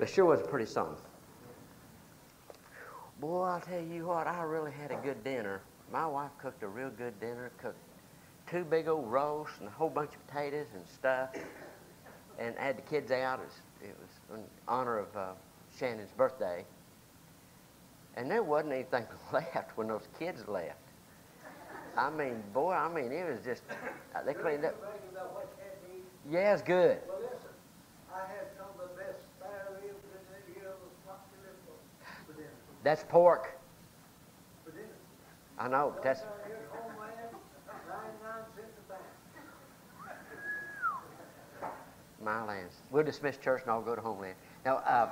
But sure was a pretty song. Boy, I'll tell you what, I really had a good dinner. My wife cooked a real good dinner, cooked two big old roasts and a whole bunch of potatoes and stuff, and had the kids out. It was, it was in honor of uh, Shannon's birthday. And there wasn't anything left when those kids left. I mean, boy, I mean, it was just, uh, they cleaned up. Yeah, it's good. Well, listen, I had some of the best spare ribs in the year was for dinner. That's pork. I know. That's Down here at Homeland, 99 cents a pound. my lands. We'll dismiss church and I'll go to homeland. Now, uh,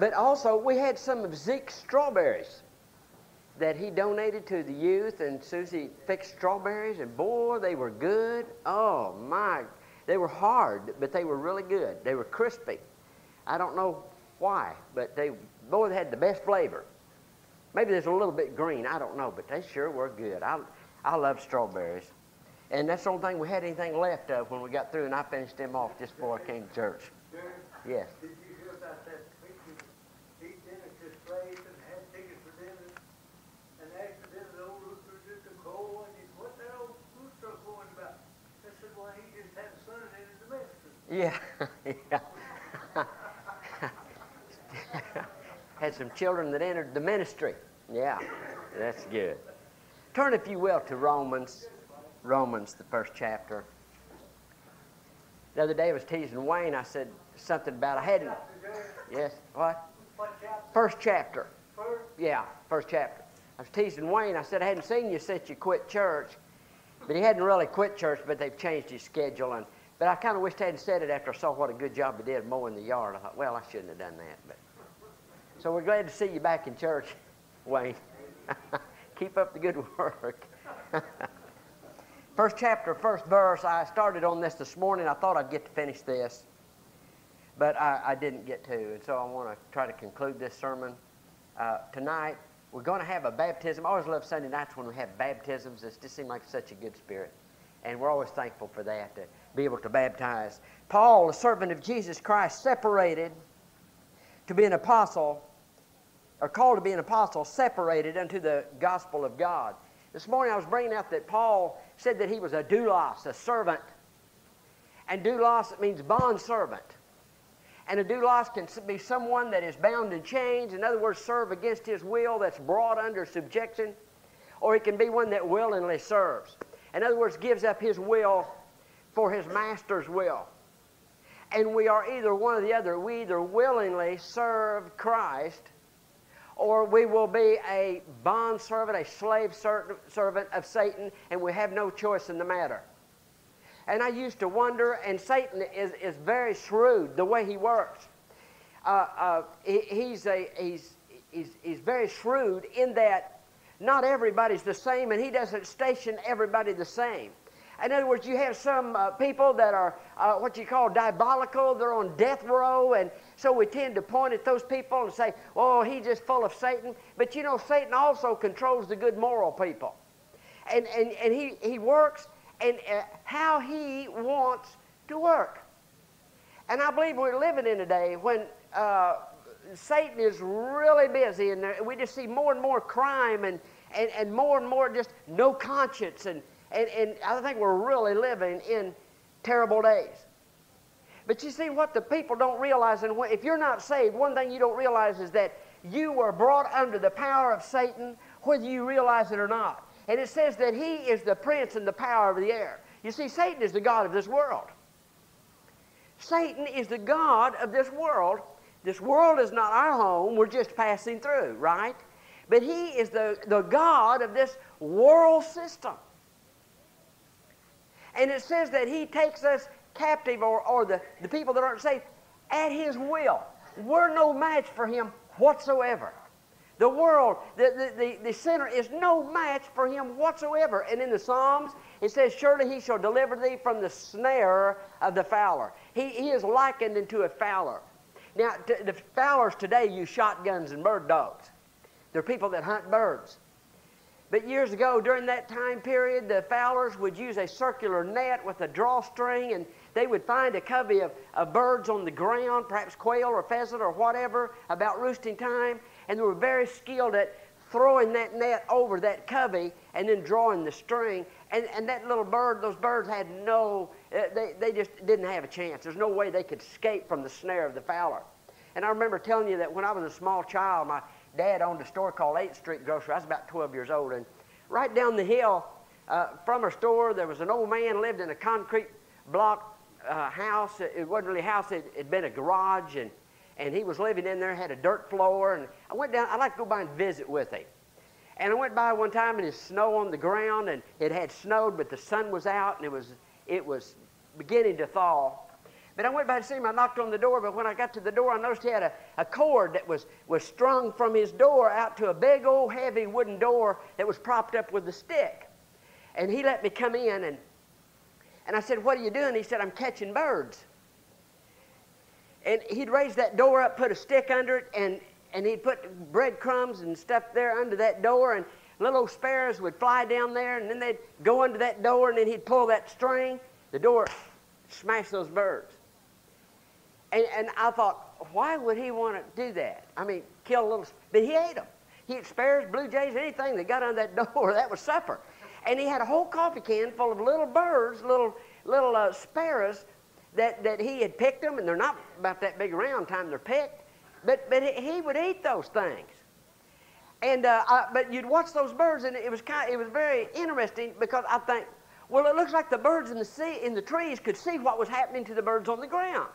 but also we had some of Zeke's strawberries that he donated to the youth, and Susie fixed strawberries, and boy, they were good. Oh my, they were hard, but they were really good. They were crispy. I don't know why, but they boy had the best flavor. Maybe there's a little bit green, I don't know, but they sure were good. I I love strawberries. And that's the only thing we had anything left of when we got through, and I finished them off just before I came to church. Yes. did you hear about that preacher that eat at this place and had tickets for dinner? And the old rooster just a and said, what that old rooster going about? I said, well, he just had a son in the. Yeah, yeah. Had some children that entered the ministry. Yeah, that's good. Turn, if you will, to Romans, Romans, the first chapter. The other day I was teasing Wayne. I said something about I hadn't. Yes, what? First chapter. Yeah, first chapter. I was teasing Wayne. I said I hadn't seen you since you quit church, but he hadn't really quit church, but they've changed his schedule. And but I kind of wished I hadn't said it after I saw what a good job he did mowing the yard. I thought, well, I shouldn't have done that. But so we're glad to see you back in church, Wayne. Keep up the good work. first chapter, first verse. I started on this this morning. I thought I'd get to finish this, but I, I didn't get to, and so I want to try to conclude this sermon uh, tonight. We're going to have a baptism. I always love Sunday nights when we have baptisms. It just seems like such a good spirit. And we're always thankful for that, to be able to baptize. Paul, a servant of Jesus Christ, separated to be an apostle, or called to be an apostle, separated unto the gospel of God. This morning I was bringing out that Paul said that he was a doulos, a servant. And doulos means bond servant. And a doulos can be someone that is bound in chains, in other words, serve against his will, that's brought under subjection, or it can be one that willingly serves. In other words, gives up his will for his master's will. And we are either one or the other. We either willingly serve Christ, or we will be a bond servant, a slave servant of Satan, and we have no choice in the matter. And I used to wonder, and Satan is, is very shrewd the way he works. Uh, uh, he, he's, a, he's, he's, he's very shrewd in that not everybody's the same, and he doesn't station everybody the same. In other words, you have some uh, people that are uh, what you call diabolical, they're on death row, and so we tend to point at those people and say, oh, he's just full of Satan. But you know, Satan also controls the good moral people. And, and, and he, he works and uh, how he wants to work. And I believe we're living in a day when uh, Satan is really busy, and we just see more and more crime and, and, and more and more just no conscience. And, and, and I think we're really living in terrible days. But you see, what the people don't realize, and if you're not saved, one thing you don't realize is that you were brought under the power of Satan, whether you realize it or not. And it says that he is the prince and the power of the air. You see, Satan is the God of this world. Satan is the God of this world. This world is not our home, we're just passing through, right? But he is the, the God of this world system. And it says that he takes us captive, or, or the, the people that aren't saved, at his will. We're no match for him whatsoever. The world, the, the, the, the, sinner is no match for him whatsoever. And in the Psalms, it says, Surely he shall deliver thee from the snare of the fowler. He, he is likened into a fowler. Now, the fowlers today use shotguns and bird dogs. They're people that hunt birds. But years ago, during that time period, the fowlers would use a circular net with a drawstring, and they would find a covey of, of birds on the ground, perhaps quail or pheasant or whatever, about roosting time, and they were very skilled at throwing that net over that covey and then drawing the string. And, and that little bird, those birds had no, uh, they, they just didn't have a chance. There's no way they could escape from the snare of the fowler. And I remember telling you that when I was a small child, my dad owned a store called 8th Street Grocery. I was about 12 years old. And right down the hill uh, from our store, there was an old man lived in a concrete block uh, house. It wasn't really a house, it had been a garage. And, and he was living in there, had a dirt floor. And I went down, I'd like to go by and visit with him. And I went by one time and there's snow on the ground and it had snowed, but the sun was out and it was, it was beginning to thaw. But I went by to see him. I knocked on the door, but when I got to the door, I noticed he had a, a cord that was, was strung from his door out to a big old heavy wooden door that was propped up with a stick. And he let me come in and, and I said, What are you doing? He said, I'm catching birds. And he'd raise that door up, put a stick under it, and, and he'd put breadcrumbs and stuff there under that door, and little sparrows would fly down there, and then they'd go under that door, and then he'd pull that string. The door smash those birds. And, and I thought, why would he want to do that? I mean, kill a little, but he ate them. He ate sparrows, blue jays, anything that got under that door, that was supper. And he had a whole coffee can full of little birds, little, little uh, sparrows that, that he had picked them, and they're not about that big around time they're picked. But, but he would eat those things. And, uh, I, but you'd watch those birds, and it was, kind of, it was very interesting because I think, well, it looks like the birds in the, sea, in the trees could see what was happening to the birds on the ground.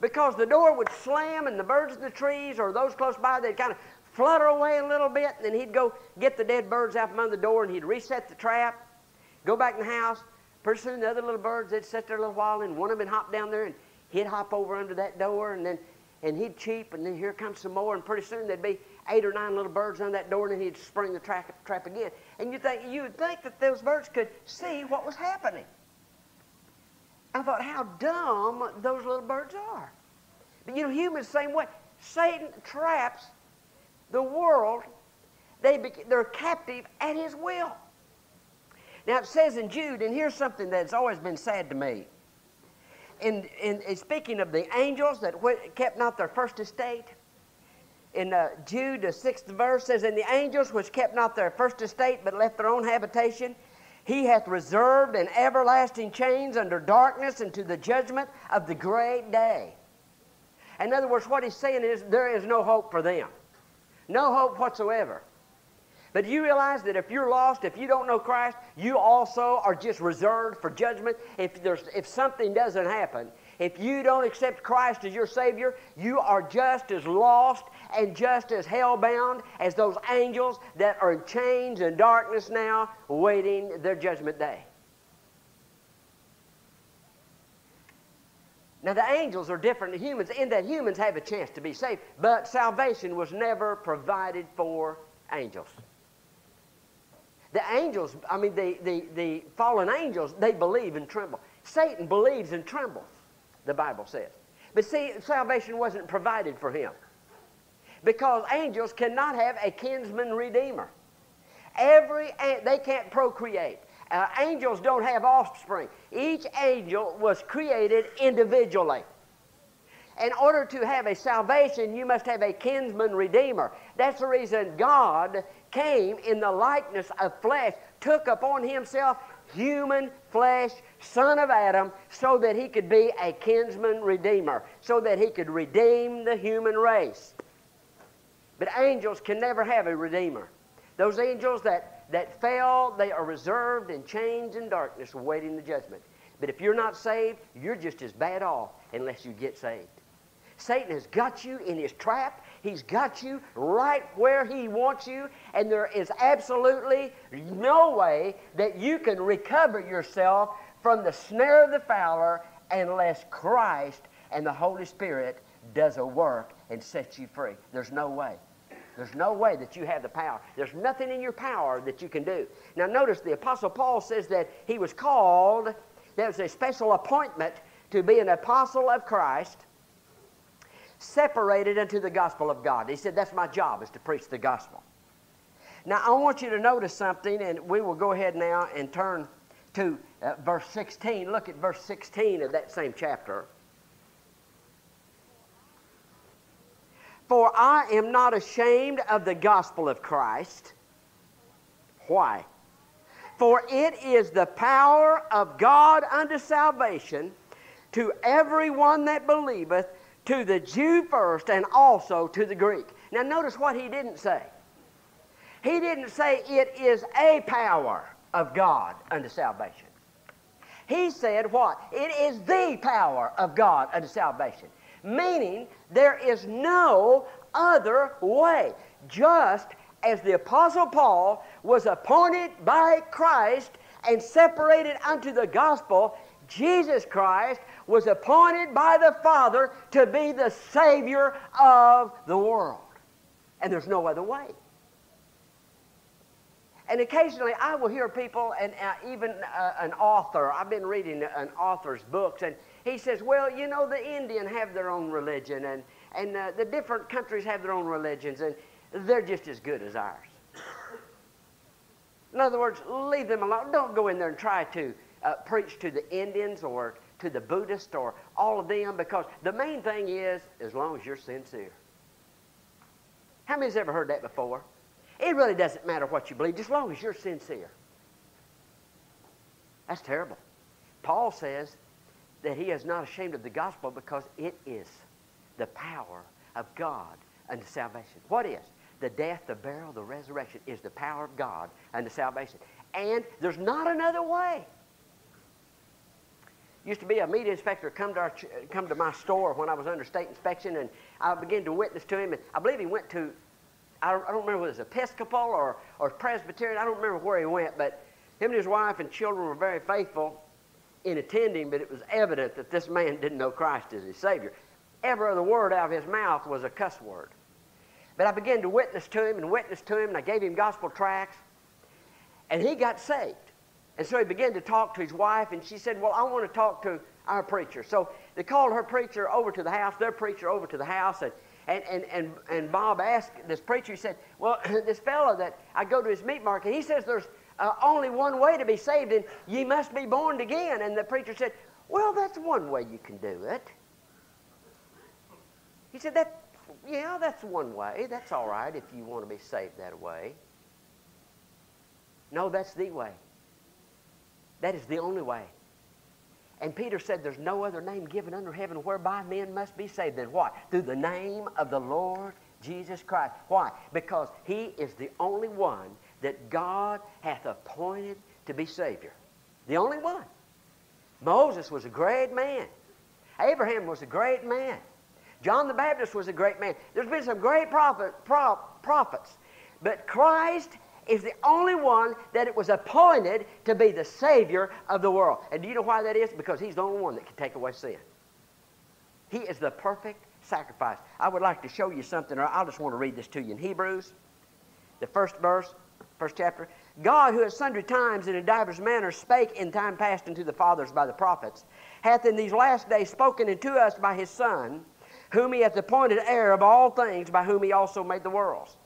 Because the door would slam, and the birds in the trees or those close by, they'd kind of flutter away a little bit, and then he'd go get the dead birds out from under the door, and he'd reset the trap, go back in the house. Pretty soon, the other little birds, they'd sit there a little while, and one of them would hop down there, and he'd hop over under that door, and then and he'd cheep, and then here comes some more, and pretty soon there'd be eight or nine little birds on that door, and then he'd spring the trap, trap again. And you think you would think that those birds could see what was happening. I thought how dumb those little birds are. But you know, humans same way. Satan traps the world. They they're captive at his will. Now it says in Jude, and here's something that's always been sad to me in, in, in speaking of the angels that kept not their first estate, in uh, Jude, the sixth verse says, And the angels which kept not their first estate, but left their own habitation, he hath reserved in everlasting chains under darkness unto the judgment of the great day. In other words, what he's saying is there is no hope for them. No hope whatsoever. But do you realize that if you're lost, if you don't know Christ, you also are just reserved for judgment. If, there's, if something doesn't happen, if you don't accept Christ as your Savior, you are just as lost and just as hell-bound as those angels that are in chains and darkness now, waiting their judgment day. Now, the angels are different than humans in that humans have a chance to be saved, but salvation was never provided for angels. The angels, I mean, the, the, the fallen angels, they believe and tremble. Satan believes and trembles, the Bible says. But see, salvation wasn't provided for him because angels cannot have a kinsman redeemer. Every they can't procreate. Uh, angels don't have offspring. Each angel was created individually. In order to have a salvation, you must have a kinsman redeemer. That's the reason God came in the likeness of flesh, took upon himself human flesh, son of Adam, so that he could be a kinsman redeemer, so that he could redeem the human race. But angels can never have a redeemer. Those angels that, that fell, they are reserved in chains and darkness, awaiting the judgment. But if you're not saved, you're just as bad off unless you get saved. Satan has got you in his trap. He's got you right where He wants you, and there is absolutely no way that you can recover yourself from the snare of the fowler unless Christ and the Holy Spirit does a work and sets you free. There's no way. There's no way that you have the power. There's nothing in your power that you can do. Now, notice the Apostle Paul says that he was called, there was a special appointment to be an apostle of Christ separated unto the gospel of God. He said, That's my job, is to preach the gospel. Now, I want you to notice something, and we will go ahead now and turn to uh, verse 16. Look at verse 16 of that same chapter. For I am not ashamed of the gospel of Christ. Why? For it is the power of God unto salvation to everyone that believeth, to the Jew first, and also to the Greek. Now, notice what he didn't say. He didn't say it is a power of God unto salvation. He said what? It is the power of God unto salvation. Meaning, there is no other way. Just as the Apostle Paul was appointed by Christ and separated unto the gospel, Jesus Christ was appointed by the Father to be the Savior of the world. And there's no other way. And occasionally I will hear people, and uh, even uh, an author, I've been reading an author's books, and he says, Well, you know, the Indian have their own religion, and, and uh, the different countries have their own religions, and they're just as good as ours. In other words, leave them alone. Don't go in there and try to uh, preach to the Indians or to the Buddhist or all of them because the main thing is as long as you're sincere. How many's ever heard that before? It really doesn't matter what you believe, just as long as you're sincere. That's terrible. Paul says that he is not ashamed of the gospel because it is the power of God unto salvation. What is? The death, the burial, the resurrection is the power of God unto salvation. And there's not another way. Used to be a meat inspector come to, our, come to my store when I was under state inspection, and I began to witness to him. And I believe he went to, I don't, I don't remember whether it was Episcopal or, or Presbyterian. I don't remember where he went, but him and his wife and children were very faithful in attending, but it was evident that this man didn't know Christ as his Savior. Every other word out of his mouth was a cuss word. But I began to witness to him and witness to him, and I gave him gospel tracts, and he got saved. And so he began to talk to his wife, and she said, Well, I want to talk to our preacher. So they called her preacher over to the house, their preacher over to the house, and, and, and, and, and Bob asked this preacher, he said, Well, this fellow that I go to his meat market, he says there's uh, only one way to be saved, and ye must be born again. And the preacher said, Well, that's one way you can do it. He said, That yeah, that's one way. That's all right if you want to be saved that way. No, that's the way. That is the only way. And Peter said, There's no other name given under heaven whereby men must be saved than what? Through the name of the Lord Jesus Christ. Why? Because he is the only one that God hath appointed to be Savior. The only one. Moses was a great man. Abraham was a great man. John the Baptist was a great man. There's been some great prophet, pro, prophets. But Christ is the only one that it was appointed to be the Savior of the world. And do you know why that is? Because He's the only one that can take away sin. He is the perfect sacrifice. I would like to show you something, or I just want to read this to you in Hebrews, the first verse, first chapter. God, who at sundry times and in divers manners spake in time past unto the fathers by the prophets, hath in these last days spoken unto us by His Son whom he hath appointed heir of all things, by whom he also made the worlds.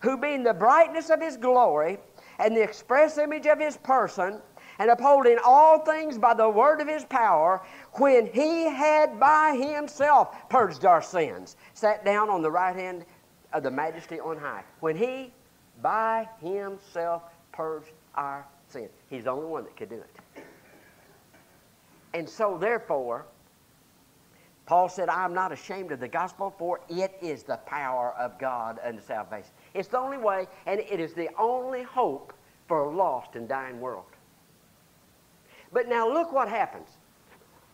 Who being the brightness of his glory, and the express image of his person, and upholding all things by the word of his power, when he had by himself purged our sins, sat down on the right hand of the majesty on high. When he by himself purged our sins. He's the only one that could do it. And so, therefore, Paul said, I am not ashamed of the gospel, for it is the power of God unto salvation. It's the only way, and it is the only hope for a lost and dying world. But now look what happens.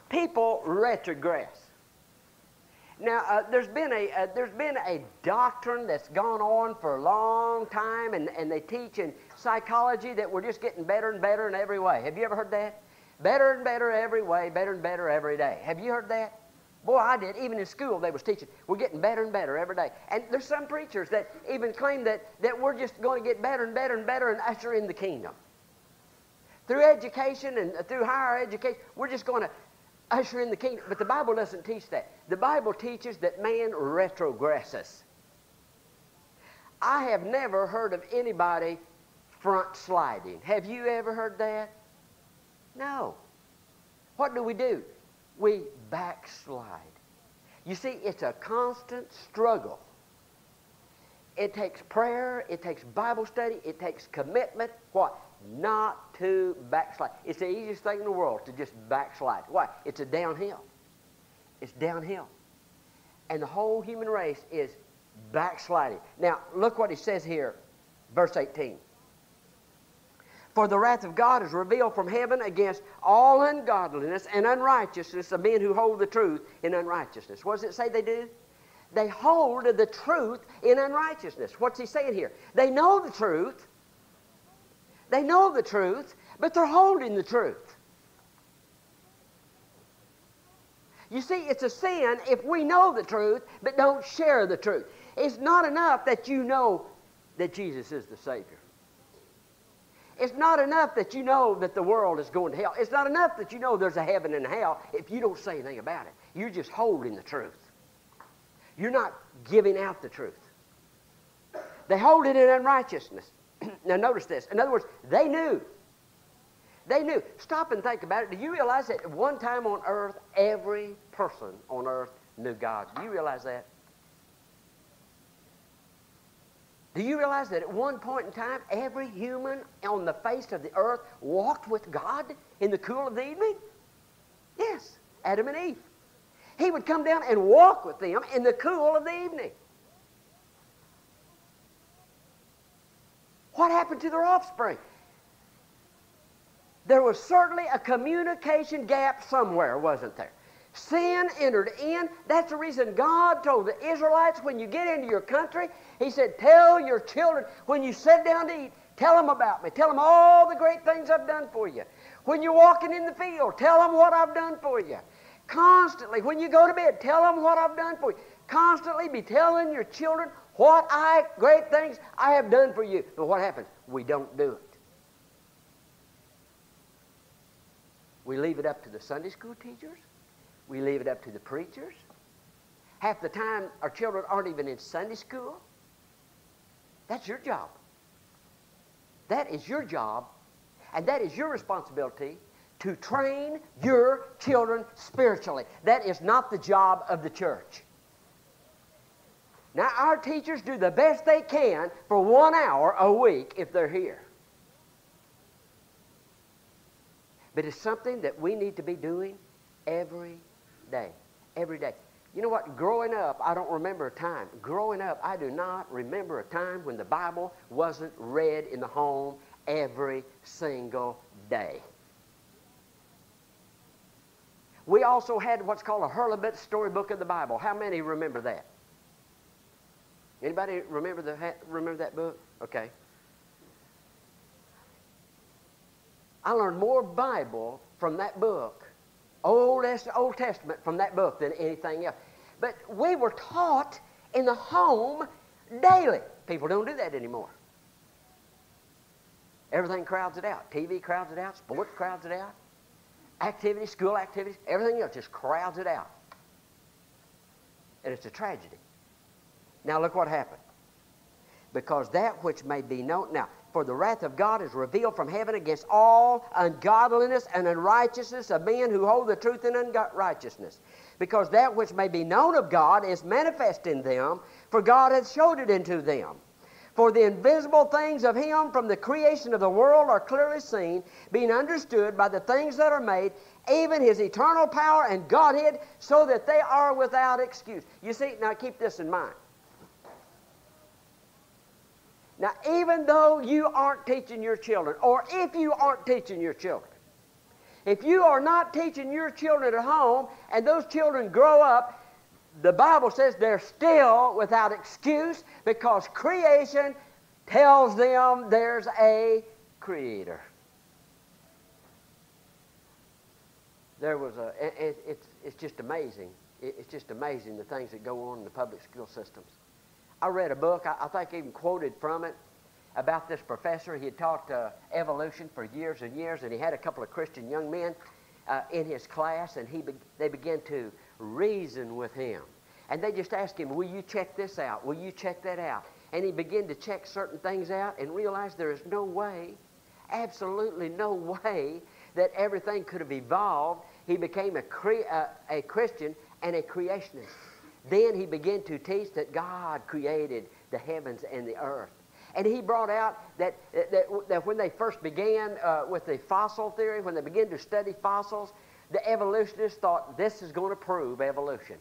People retrogress. Now, uh, there's, been a, uh, there's been a doctrine that's gone on for a long time, and, and they teach in psychology that we're just getting better and better in every way. Have you ever heard that? Better and better every way, better and better every day. Have you heard that? Boy, I did. Even in school, they was teaching. We're getting better and better every day. And there's some preachers that even claim that, that we're just going to get better and better and better and usher in the kingdom. Through education and uh, through higher education, we're just going to usher in the kingdom. But the Bible doesn't teach that. The Bible teaches that man retrogresses. I have never heard of anybody front sliding. Have you ever heard that? No. What do we do? We backslide. You see, it's a constant struggle. It takes prayer, it takes Bible study, it takes commitment. What? Not to backslide. It's the easiest thing in the world to just backslide. Why? It's a downhill. It's downhill. And the whole human race is backsliding. Now, look what he says here, verse 18. For the wrath of God is revealed from heaven against all ungodliness and unrighteousness of men who hold the truth in unrighteousness. What does it say they do? They hold the truth in unrighteousness. What's he saying here? They know the truth. They know the truth, but they're holding the truth. You see, it's a sin if we know the truth but don't share the truth. It's not enough that you know that Jesus is the Savior. It's not enough that you know that the world is going to hell. It's not enough that you know there's a heaven and a hell if you don't say anything about it. You're just holding the truth. You're not giving out the truth. They hold it in unrighteousness. now, notice this. In other words, they knew. They knew. Stop and think about it. Do you realize that at one time on earth, every person on earth knew God? Do you realize that? Do you realize that at one point in time, every human on the face of the earth walked with God in the cool of the evening? Yes, Adam and Eve. He would come down and walk with them in the cool of the evening. What happened to their offspring? There was certainly a communication gap somewhere, wasn't there? Sin entered in. That's the reason God told the Israelites when you get into your country, He said, Tell your children, when you sit down to eat, tell them about me. Tell them all the great things I've done for you. When you're walking in the field, tell them what I've done for you. Constantly, when you go to bed, tell them what I've done for you. Constantly be telling your children what I, great things I have done for you. But what happens? We don't do it. We leave it up to the Sunday school teachers. We leave it up to the preachers. Half the time, our children aren't even in Sunday school. That's your job. That is your job, and that is your responsibility to train your children spiritually. That is not the job of the church. Now, our teachers do the best they can for one hour a week if they're here. But it's something that we need to be doing every day. Every day. You know what? Growing up, I don't remember a time. Growing up, I do not remember a time when the Bible wasn't read in the home every single day. We also had what's called a Hurlbut storybook of the Bible. How many remember that? Anybody remember the remember that book? Okay. I learned more Bible from that book Old, Old Testament from that book than anything else. But we were taught in the home daily. People don't do that anymore. Everything crowds it out. TV crowds it out. Sports crowds it out. Activities, school activities, everything else just crowds it out. And it's a tragedy. Now look what happened. Because that which may be known. Now, for the wrath of God is revealed from heaven against all ungodliness and unrighteousness of men who hold the truth in unrighteousness. Because that which may be known of God is manifest in them, for God hath showed it unto them. For the invisible things of Him from the creation of the world are clearly seen, being understood by the things that are made, even His eternal power and Godhead, so that they are without excuse. You see, now keep this in mind. Now, even though you aren't teaching your children, or if you aren't teaching your children, if you are not teaching your children at home and those children grow up, the Bible says they're still without excuse because creation tells them there's a creator. There was a, it, it's, it's just amazing. It, it's just amazing the things that go on in the public school systems. I read a book, I, I think even quoted from it, about this professor. He had taught uh, evolution for years and years, and he had a couple of Christian young men uh, in his class, and he be- they began to reason with him. And they just asked him, Will you check this out? Will you check that out? And he began to check certain things out and realized there is no way, absolutely no way, that everything could have evolved, he became a, cre- uh, a Christian and a creationist. Then he began to teach that God created the heavens and the earth. And he brought out that, that, that when they first began uh, with the fossil theory, when they began to study fossils, the evolutionists thought this is going to prove evolution.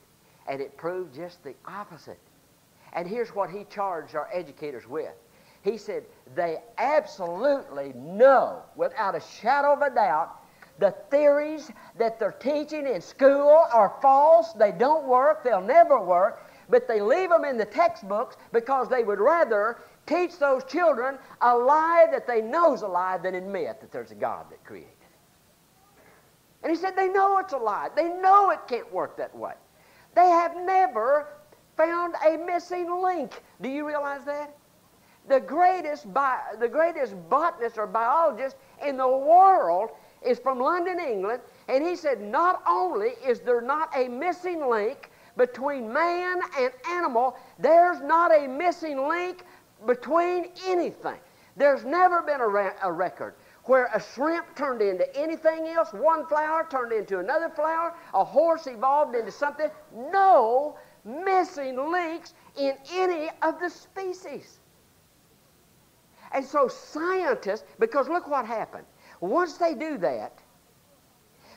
And it proved just the opposite. And here's what he charged our educators with. He said, they absolutely know, without a shadow of a doubt, the theories that they're teaching in school are false. They don't work. They'll never work. But they leave them in the textbooks because they would rather teach those children a lie that they know is a lie than admit that there's a God that created. it. And he said they know it's a lie. They know it can't work that way. They have never found a missing link. Do you realize that? The greatest, bi- the greatest botanist or biologist in the world is from London, England, and he said not only is there not a missing link between man and animal, there's not a missing link between anything. There's never been a, ra- a record where a shrimp turned into anything else, one flower turned into another flower, a horse evolved into something. No missing links in any of the species. And so scientists, because look what happened. Once they do that,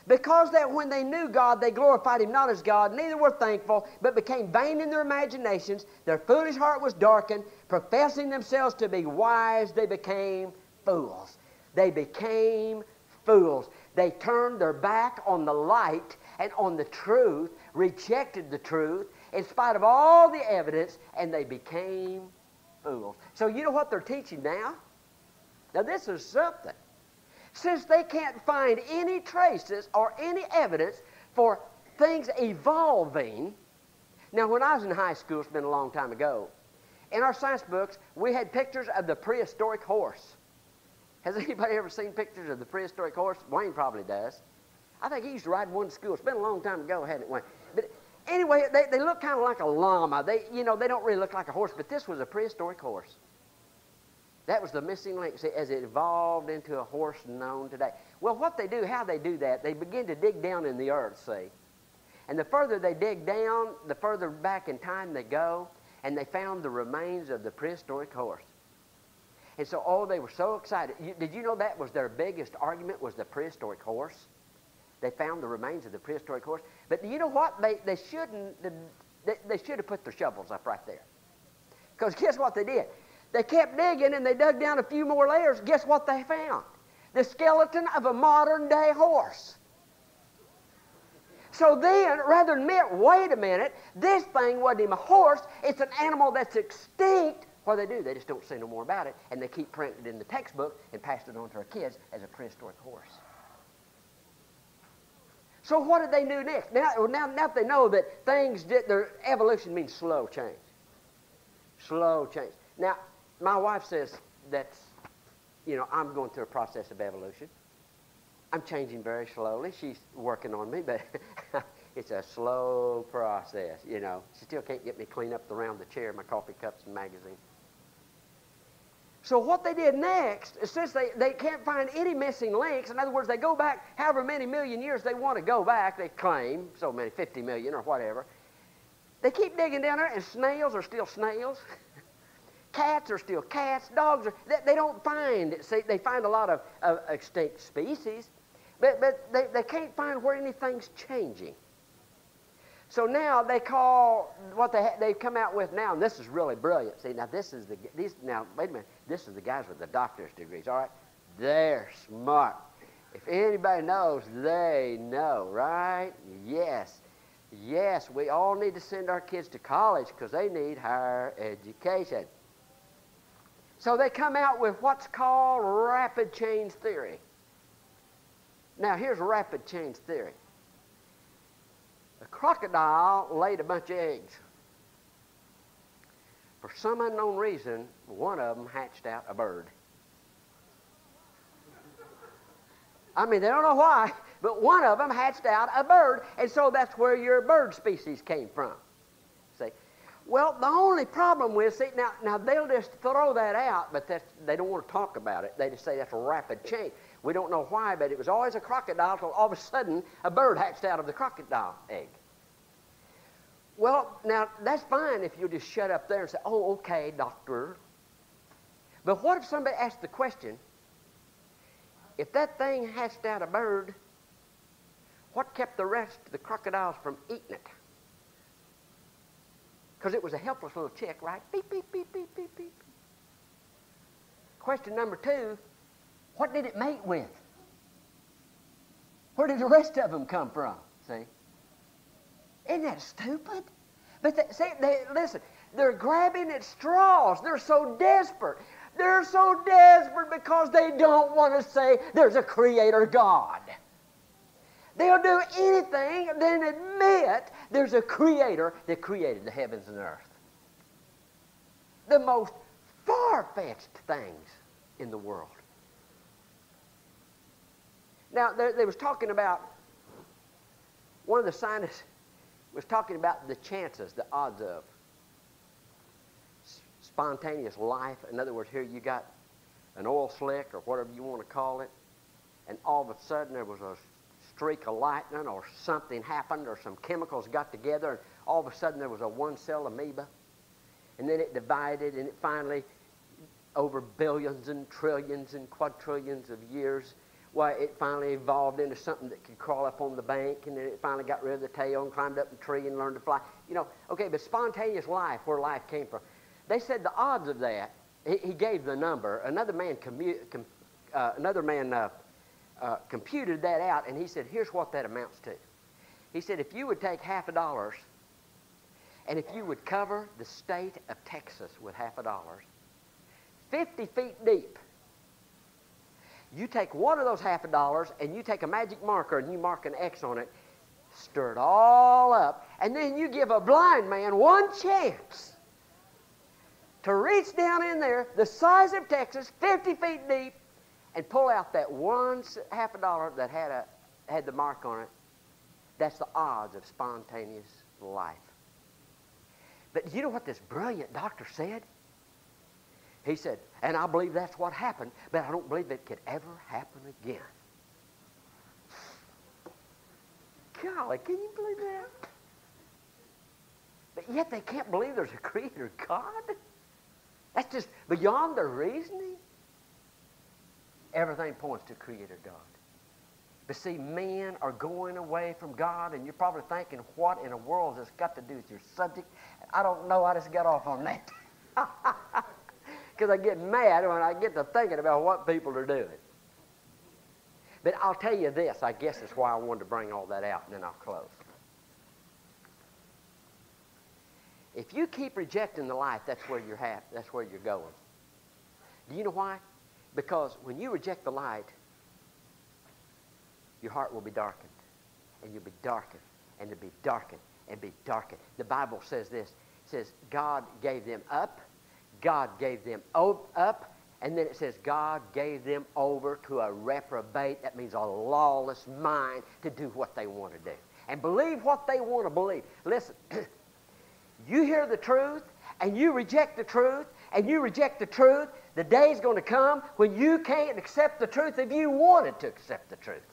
because that when they knew God, they glorified Him not as God, neither were thankful, but became vain in their imaginations. Their foolish heart was darkened. Professing themselves to be wise, they became fools. They became fools. They turned their back on the light and on the truth, rejected the truth in spite of all the evidence, and they became fools. So, you know what they're teaching now? Now, this is something since they can't find any traces or any evidence for things evolving. Now, when I was in high school, it's been a long time ago, in our science books, we had pictures of the prehistoric horse. Has anybody ever seen pictures of the prehistoric horse? Wayne probably does. I think he used to ride one to school. It's been a long time ago, hadn't it, Wayne? But anyway, they, they look kind of like a llama. They, you know, they don't really look like a horse, but this was a prehistoric horse. That was the missing link see, as it evolved into a horse known today. Well, what they do, how they do that, they begin to dig down in the earth, see. And the further they dig down, the further back in time they go, and they found the remains of the prehistoric horse. And so, oh, they were so excited. You, did you know that was their biggest argument was the prehistoric horse? They found the remains of the prehistoric horse. But you know what? They, they shouldn't, they, they should have put their shovels up right there. Because guess what they did? They kept digging and they dug down a few more layers. Guess what they found? The skeleton of a modern day horse. So then, rather than admit, wait a minute, this thing wasn't even a horse, it's an animal that's extinct. What do they do? They just don't say no more about it, and they keep printing it in the textbook and pass it on to our kids as a prehistoric horse. So what did they do next? Now, now, now they know that things, did, their evolution means slow change. Slow change. Now, my wife says that's, you know, I'm going through a process of evolution. I'm changing very slowly. She's working on me, but it's a slow process, you know. She still can't get me clean up around the chair, my coffee cups and magazines. So what they did next, since they, they can't find any missing links, in other words, they go back however many million years they want to go back, they claim, so many, 50 million or whatever. They keep digging down there, and snails are still snails. Cats are still cats. Dogs are, they, they don't find, see, they find a lot of, of extinct species, but, but they, they can't find where anything's changing. So now they call what they they've come out with now, and this is really brilliant. See, now this is the these now wait a minute, this is the guys with the doctor's degrees. All right, they're smart. If anybody knows, they know, right? Yes, yes. We all need to send our kids to college because they need higher education. So they come out with what's called rapid change theory. Now here's rapid change theory. A crocodile laid a bunch of eggs. For some unknown reason, one of them hatched out a bird. I mean, they don't know why, but one of them hatched out a bird, and so that's where your bird species came from. Well, the only problem with, see, now, now they'll just throw that out, but that's, they don't want to talk about it. They just say that's a rapid change. We don't know why, but it was always a crocodile until all of a sudden a bird hatched out of the crocodile egg. Well, now that's fine if you just shut up there and say, oh, okay, doctor. But what if somebody asked the question, if that thing hatched out a bird, what kept the rest of the crocodiles from eating it? Because it was a helpless little chick, right? Beep, beep, beep, beep, beep, beep. Question number two what did it mate with? Where did the rest of them come from? See? Isn't that stupid? But they, see, they, listen, they're grabbing at straws. They're so desperate. They're so desperate because they don't want to say there's a creator God. They'll do anything than admit there's a creator that created the heavens and earth. The most far-fetched things in the world. Now, they, they was talking about, one of the scientists was talking about the chances, the odds of spontaneous life. In other words, here you got an oil slick or whatever you want to call it, and all of a sudden there was a streak of lightning or something happened or some chemicals got together, and all of a sudden there was a one cell amoeba. And then it divided, and it finally, over billions and trillions and quadrillions of years, why it finally evolved into something that could crawl up on the bank, and then it finally got rid of the tail and climbed up the tree and learned to fly. You know, okay, but spontaneous life, where life came from. They said the odds of that, he, he gave the number. Another man, commu- com, uh, another man uh, uh, computed that out, and he said, here's what that amounts to. He said, if you would take half a dollar, and if you would cover the state of Texas with half a dollar, 50 feet deep, you take one of those half a dollars and you take a magic marker and you mark an X on it, stir it all up, and then you give a blind man one chance to reach down in there, the size of Texas, 50 feet deep, and pull out that one half a dollar that had, a, had the mark on it. That's the odds of spontaneous life. But you know what this brilliant doctor said? He said, and I believe that's what happened, but I don't believe it could ever happen again. Golly, can you believe that? But yet they can't believe there's a creator God? That's just beyond their reasoning. Everything points to creator God. But see, men are going away from God, and you're probably thinking, what in the world has this got to do with your subject? I don't know. I just got off on that. because I get mad when I get to thinking about what people are doing. But I'll tell you this, I guess is why I wanted to bring all that out, and then I'll close. If you keep rejecting the light, that's where you're happy, that's where you're going. Do you know why? Because when you reject the light, your heart will be darkened. And you'll be darkened, and it'll be darkened, and be darkened. The Bible says this. It says, God gave them up God gave them up, and then it says God gave them over to a reprobate, that means a lawless mind, to do what they want to do. And believe what they want to believe. Listen, you hear the truth, and you reject the truth, and you reject the truth, the day is going to come when you can't accept the truth if you wanted to accept the truth.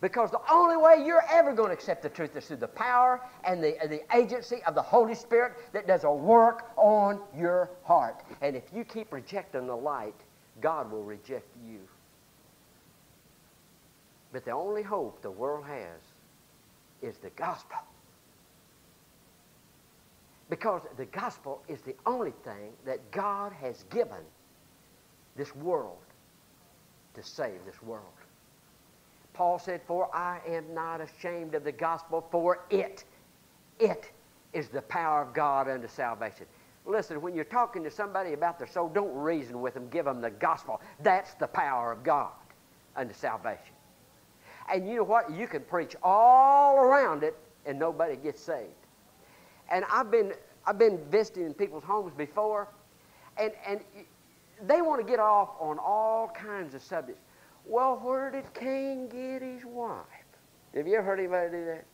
Because the only way you're ever going to accept the truth is through the power and the, the agency of the Holy Spirit that does a work on your heart. And if you keep rejecting the light, God will reject you. But the only hope the world has is the gospel. Because the gospel is the only thing that God has given this world to save this world. Paul said, For I am not ashamed of the gospel, for it, it is the power of God unto salvation. Listen, when you're talking to somebody about their soul, don't reason with them, give them the gospel. That's the power of God unto salvation. And you know what? You can preach all around it and nobody gets saved. And I've been, I've been visiting in people's homes before, and, and they want to get off on all kinds of subjects. Well, where did Cain get his wife? Have you ever heard anybody do that?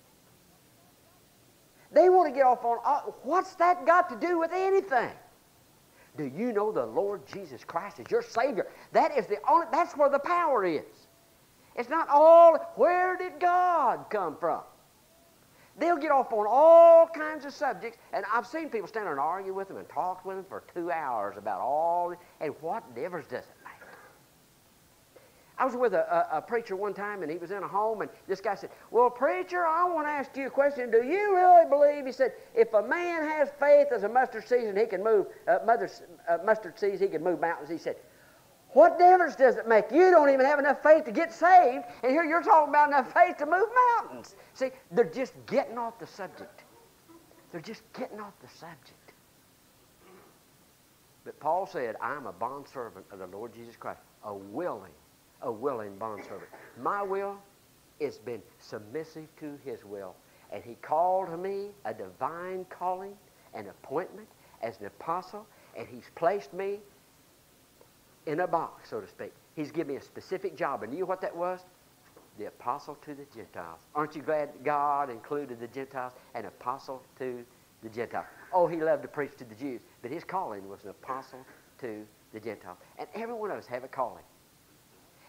They want to get off on, uh, what's that got to do with anything? Do you know the Lord Jesus Christ is your Savior? That is the only, that's where the power is. It's not all, where did God come from? They'll get off on all kinds of subjects, and I've seen people stand there and argue with them and talk with them for two hours about all, and what difference does it make? I was with a, a, a, preacher one time, and he was in a home, and this guy said, Well, preacher, I want to ask you a question. Do you really believe, he said, if a man has faith as a mustard seed he can move, uh, mother, uh, mustard seeds, he can move mountains, he said, what difference does it make? You don't even have enough faith to get saved, and here you're talking about enough faith to move mountains. See, they're just getting off the subject. They're just getting off the subject. But Paul said, I'm a bondservant of the Lord Jesus Christ, a willing, a willing bondservant. My will has been submissive to his will. And he called me a divine calling, an appointment as an apostle, and he's placed me in a box, so to speak. He's given me a specific job. And you know what that was? The apostle to the Gentiles. Aren't you glad God included the Gentiles? An apostle to the Gentiles. Oh, he loved to preach to the Jews, but his calling was an apostle to the Gentiles. And every one of us have a calling.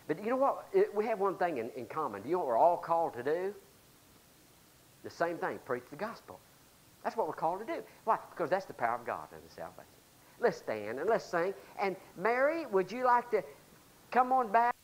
But you know what? Uh, we have one thing in, in common. Do you know what we're all called to do? The same thing preach the gospel. That's what we're called to do. Why? Because that's the power of God unto salvation. Let's stand and let's sing. And Mary, would you like to come on back?